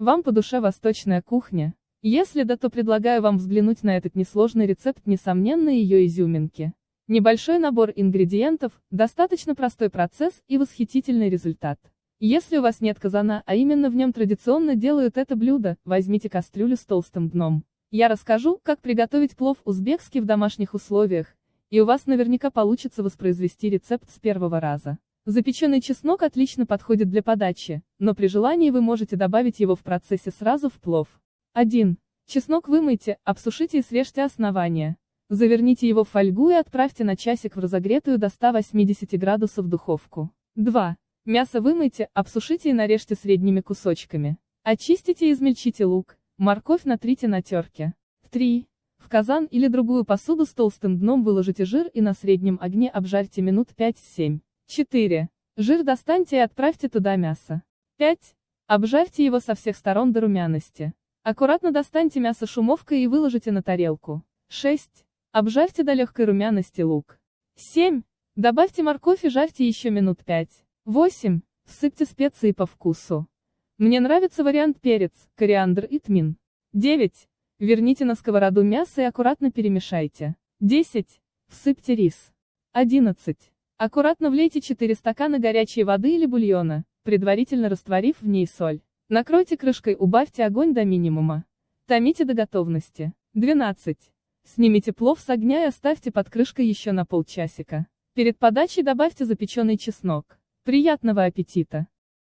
Вам по душе восточная кухня? Если да, то предлагаю вам взглянуть на этот несложный рецепт, несомненно ее изюминки. Небольшой набор ингредиентов, достаточно простой процесс и восхитительный результат. Если у вас нет казана, а именно в нем традиционно делают это блюдо, возьмите кастрюлю с толстым дном. Я расскажу, как приготовить плов узбекский в домашних условиях, и у вас наверняка получится воспроизвести рецепт с первого раза. Запеченный чеснок отлично подходит для подачи, но при желании вы можете добавить его в процессе сразу в плов. 1. Чеснок вымойте, обсушите и срежьте основание. Заверните его в фольгу и отправьте на часик в разогретую до 180 градусов духовку. 2. Мясо вымойте, обсушите и нарежьте средними кусочками. Очистите и измельчите лук, морковь натрите на терке. 3. В казан или другую посуду с толстым дном выложите жир и на среднем огне обжарьте минут 5-7. 4. Жир достаньте и отправьте туда мясо. 5. Обжарьте его со всех сторон до румяности. Аккуратно достаньте мясо шумовкой и выложите на тарелку. 6. Обжарьте до легкой румяности лук. 7. Добавьте морковь и жарьте еще минут 5. 8. Всыпьте специи по вкусу. Мне нравится вариант перец, кориандр и тмин. 9. Верните на сковороду мясо и аккуратно перемешайте. 10. Всыпьте рис. 11. Аккуратно влейте 4 стакана горячей воды или бульона, предварительно растворив в ней соль. Накройте крышкой, убавьте огонь до минимума. Томите до готовности. 12. Снимите плов с огня и оставьте под крышкой еще на полчасика. Перед подачей добавьте запеченный чеснок. Приятного аппетита!